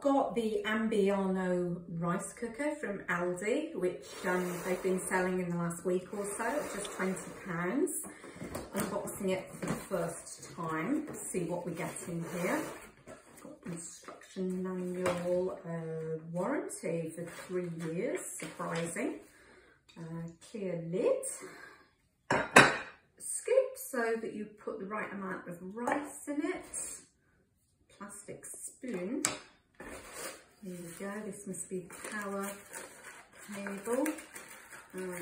Got the Ambiano rice cooker from Aldi, which um, they've been selling in the last week or so, just £20. Unboxing it for the first time, see what we get in here. Got instruction manual, uh, warranty for three years, surprising. Uh, clear lid. Scoop so that you put the right amount of rice in it. Plastic spoon. Here we go, this must be power cable. Um,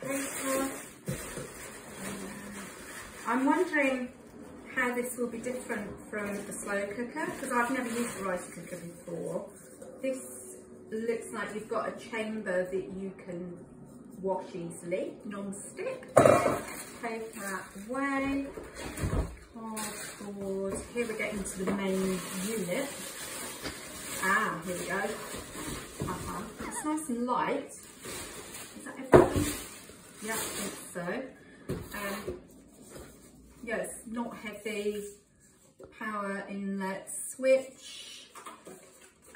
paper. I'm wondering how this will be different from the slow cooker because I've never used a rice cooker before. This looks like you've got a chamber that you can wash easily, non-stick. Paper out the way, cardboard. Here we're getting to the main unit. Ah, here we go. Uh -huh. It's nice and light. Is that everything? Yeah, I think so. Um, yes, not heavy. Power inlet switch.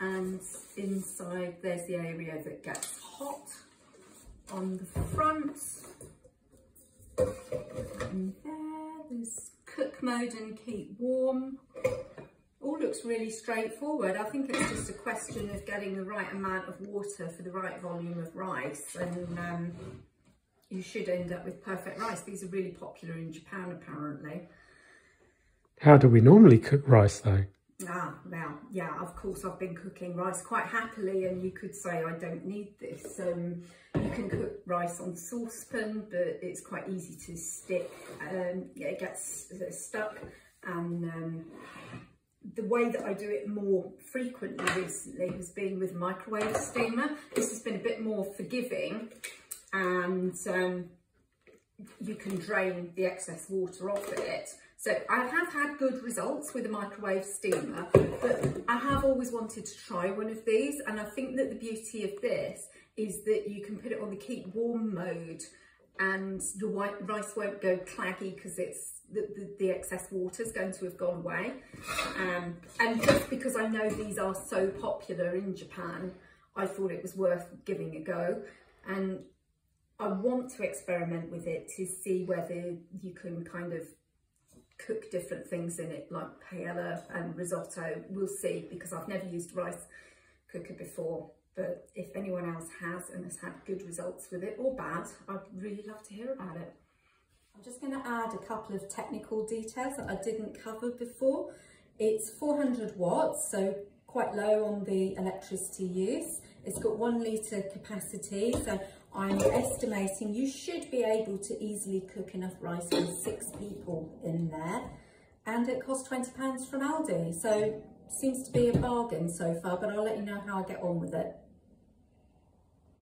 And inside there's the area that gets hot on the front. And there, there's cook mode and keep warm. All looks really straightforward. I think it's just a question of getting the right amount of water for the right volume of rice and um, you should end up with perfect rice. These are really popular in Japan apparently. How do we normally cook rice though? Ah, well, yeah, of course I've been cooking rice quite happily and you could say I don't need this. Um, you can cook rice on saucepan, but it's quite easy to stick. Um, yeah, it gets stuck and um, the way that I do it more frequently recently has been with microwave steamer. This has been a bit more forgiving and um, you can drain the excess water off it. So I have had good results with a microwave steamer, but I have always wanted to try one of these. And I think that the beauty of this is that you can put it on the keep warm mode and the white rice won't go claggy because it's the, the, the, excess water is going to have gone away. Um, and just because I know these are so popular in Japan, I thought it was worth giving a go. And I want to experiment with it to see whether you can kind of cook different things in it like paella and risotto. We'll see because I've never used rice cooker before. But if anyone else has and has had good results with it or bad, I'd really love to hear about it. I'm just going to add a couple of technical details that I didn't cover before. It's 400 watts, so quite low on the electricity use. It's got one litre capacity, so I'm estimating you should be able to easily cook enough rice for six people in there. And it costs £20 from Aldi, so seems to be a bargain so far, but I'll let you know how I get on with it.